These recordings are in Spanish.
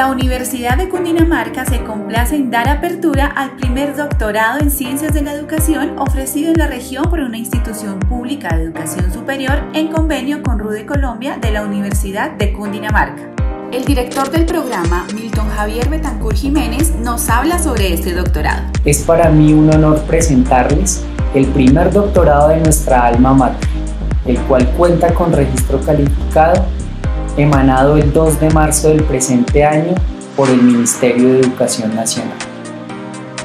La Universidad de Cundinamarca se complace en dar apertura al primer doctorado en Ciencias de la Educación ofrecido en la región por una institución pública de educación superior en convenio con RUDE Colombia de la Universidad de Cundinamarca. El director del programa, Milton Javier Betancur Jiménez, nos habla sobre este doctorado. Es para mí un honor presentarles el primer doctorado de nuestra alma mater, el cual cuenta con registro calificado emanado el 2 de marzo del presente año por el Ministerio de Educación Nacional.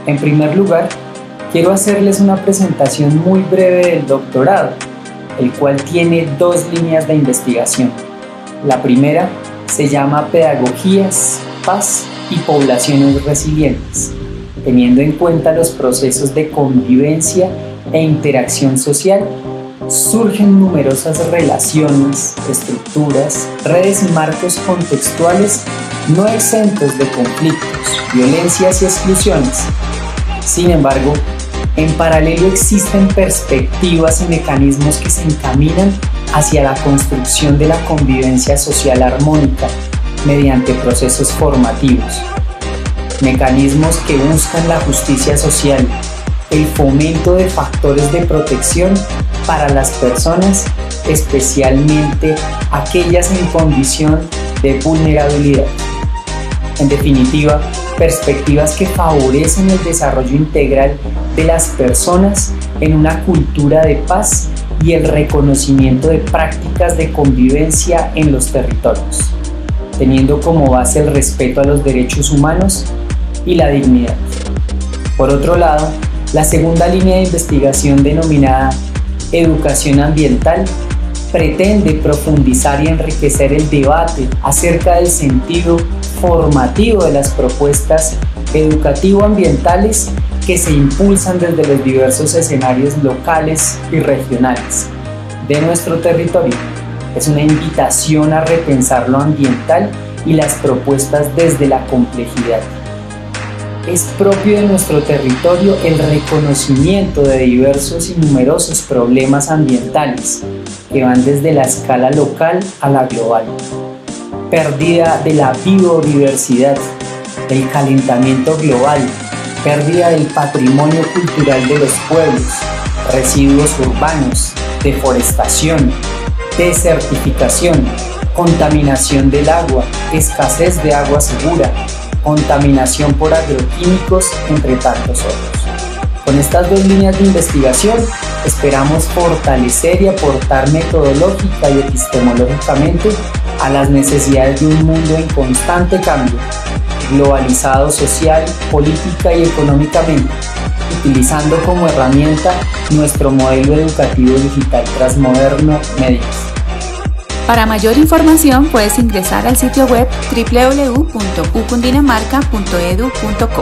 En primer lugar, quiero hacerles una presentación muy breve del doctorado, el cual tiene dos líneas de investigación. La primera se llama Pedagogías, Paz y Poblaciones Resilientes, teniendo en cuenta los procesos de convivencia e interacción social surgen numerosas relaciones, estructuras, redes y marcos contextuales no exentos de conflictos, violencias y exclusiones. Sin embargo, en paralelo existen perspectivas y mecanismos que se encaminan hacia la construcción de la convivencia social armónica mediante procesos formativos. Mecanismos que buscan la justicia social, el fomento de factores de protección para las personas, especialmente aquellas en condición de vulnerabilidad. En definitiva, perspectivas que favorecen el desarrollo integral de las personas en una cultura de paz y el reconocimiento de prácticas de convivencia en los territorios, teniendo como base el respeto a los derechos humanos y la dignidad. Por otro lado, la segunda línea de investigación denominada educación ambiental pretende profundizar y enriquecer el debate acerca del sentido formativo de las propuestas educativo-ambientales que se impulsan desde los diversos escenarios locales y regionales de nuestro territorio. Es una invitación a repensar lo ambiental y las propuestas desde la complejidad es propio de nuestro territorio el reconocimiento de diversos y numerosos problemas ambientales que van desde la escala local a la global. Pérdida de la biodiversidad, el calentamiento global, pérdida del patrimonio cultural de los pueblos, residuos urbanos, deforestación, desertificación, contaminación del agua, escasez de agua segura, contaminación por agroquímicos, entre tantos otros. Con estas dos líneas de investigación esperamos fortalecer y aportar metodológica y epistemológicamente a las necesidades de un mundo en constante cambio, globalizado social, política y económicamente, utilizando como herramienta nuestro modelo educativo digital transmoderno MEDIAS. Para mayor información puedes ingresar al sitio web www.ucundinamarca.edu.co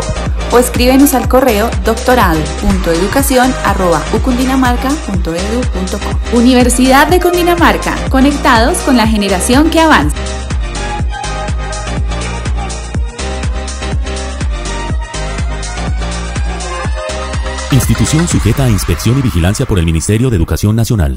o escríbenos al correo doctorado.educación.ucundinamarca.edu.co. Universidad de Cundinamarca, conectados con la generación que avanza. Institución sujeta a inspección y vigilancia por el Ministerio de Educación Nacional.